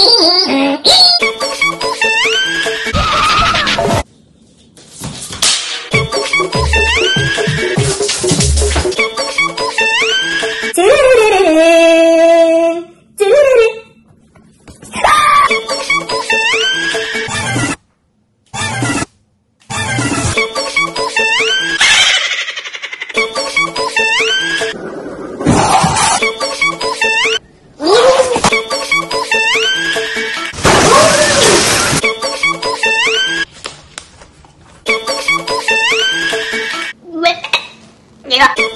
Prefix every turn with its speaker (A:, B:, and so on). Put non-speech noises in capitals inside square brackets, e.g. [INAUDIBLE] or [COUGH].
A: ¡Gracias! [LAUGHS]
B: Yeah.